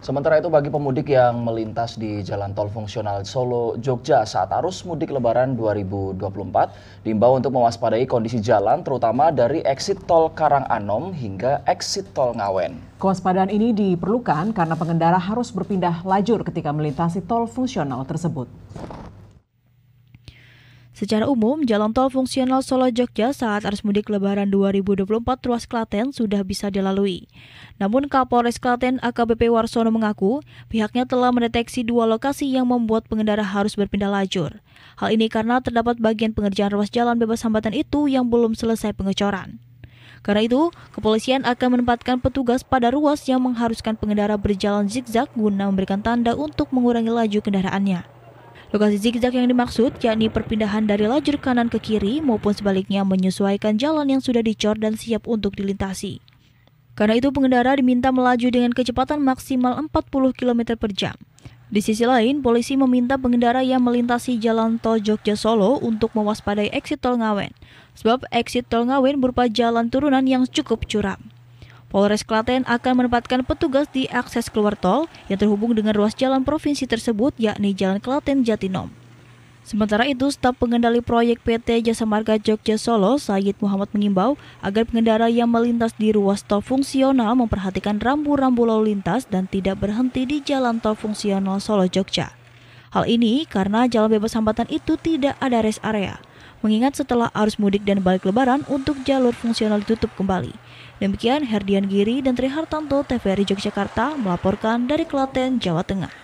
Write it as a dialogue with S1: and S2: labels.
S1: Sementara itu bagi pemudik yang melintas di jalan tol fungsional Solo Jogja saat arus mudik lebaran 2024 diimbau untuk mewaspadai kondisi jalan terutama dari exit tol Karanganom hingga exit tol Ngawen.
S2: Kewaspadaan ini diperlukan karena pengendara harus berpindah lajur ketika melintasi tol fungsional tersebut.
S3: Secara umum, jalan tol fungsional Solo Jogja saat arus mudik lebaran 2024 ruas Klaten sudah bisa dilalui. Namun Kapolres Klaten AKBP Warsono mengaku pihaknya telah mendeteksi dua lokasi yang membuat pengendara harus berpindah lajur. Hal ini karena terdapat bagian pengerjaan ruas jalan bebas hambatan itu yang belum selesai pengecoran. Karena itu, kepolisian akan menempatkan petugas pada ruas yang mengharuskan pengendara berjalan zigzag guna memberikan tanda untuk mengurangi laju kendaraannya. Lokasi zigzag yang dimaksud yakni perpindahan dari lajur kanan ke kiri maupun sebaliknya menyesuaikan jalan yang sudah dicor dan siap untuk dilintasi. Karena itu pengendara diminta melaju dengan kecepatan maksimal 40 km per jam. Di sisi lain, polisi meminta pengendara yang melintasi jalan tol Jogja Solo untuk mewaspadai exit tol Ngawen, sebab exit tol Ngawen berupa jalan turunan yang cukup curam. Polres Klaten akan menempatkan petugas di akses keluar tol yang terhubung dengan ruas jalan provinsi tersebut yakni Jalan Klaten Jatinom. Sementara itu, staf pengendali proyek PT Jasa Marga Jogja Solo, Said Muhammad mengimbau agar pengendara yang melintas di ruas tol fungsional memperhatikan rambu-rambu lalu lintas dan tidak berhenti di jalan tol fungsional Solo Jogja. Hal ini karena jalan bebas hambatan itu tidak ada rest area mengingat setelah arus mudik dan balik lebaran untuk jalur fungsional ditutup kembali. Demikian Herdian Giri dan Tri Hartanto TVRI Yogyakarta melaporkan dari Klaten, Jawa Tengah.